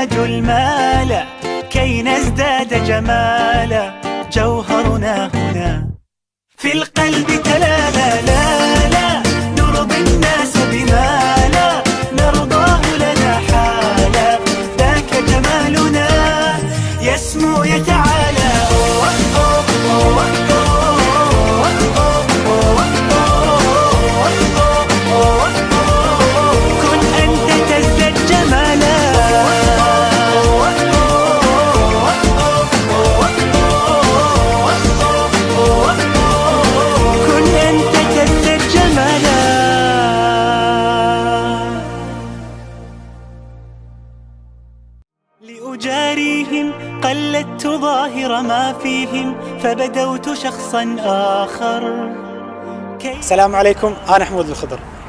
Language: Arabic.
المال كي نزداد جمالا. جوهرنا هنا. في القلب تلالا لا لا نرضي الناس بما لا نرضاه لنا حالا. ذاك جمالنا. يسمو يتعالى. لأجاريهم قلدت ظاهر ما فيهم فبدوت شخصا آخر. السلام عليكم أنا حمود الخضر.